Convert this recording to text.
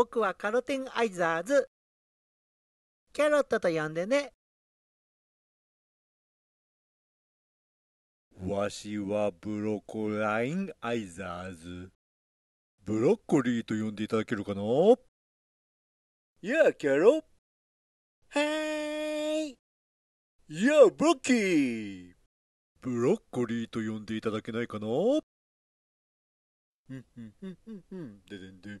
僕はカロテンアイザーズ。キャロットと呼んでね。わしはブロコラインアイザーズ。ブロッコリーと呼んでいただけるかな？やあ、キャロ。はーい。やあ、ブロッキー。ブロッコリーと呼んでいただけないかな？ふんふんふんふんふんででんでん